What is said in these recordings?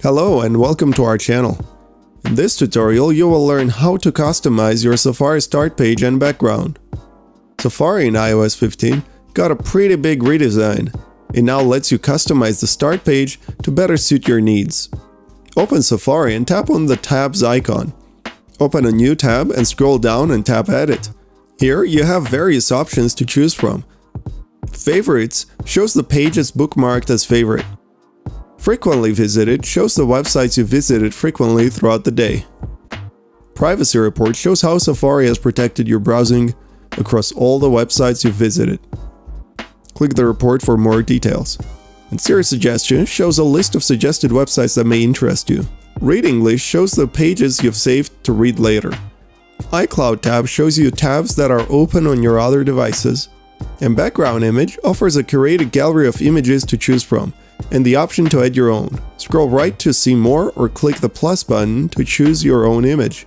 Hello and welcome to our channel. In this tutorial you will learn how to customize your Safari start page and background. Safari in iOS 15 got a pretty big redesign. It now lets you customize the start page to better suit your needs. Open Safari and tap on the tabs icon. Open a new tab and scroll down and tap Edit. Here you have various options to choose from. Favorites shows the pages bookmarked as favorite. Frequently visited shows the websites you visited frequently throughout the day. Privacy report shows how Safari has protected your browsing across all the websites you visited. Click the report for more details. And Siri Suggestion shows a list of suggested websites that may interest you. Reading List shows the pages you've saved to read later. iCloud tab shows you tabs that are open on your other devices. And Background Image offers a curated gallery of images to choose from, and the option to add your own. Scroll right to see more or click the plus button to choose your own image.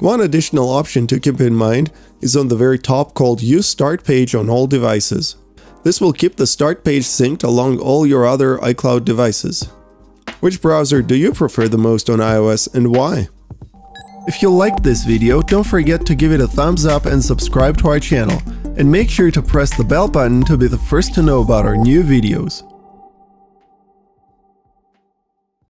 One additional option to keep in mind is on the very top called Use Start Page on all devices. This will keep the start page synced along all your other iCloud devices. Which browser do you prefer the most on iOS and why? If you liked this video, don't forget to give it a thumbs up and subscribe to our channel. And make sure to press the bell button to be the first to know about our new videos.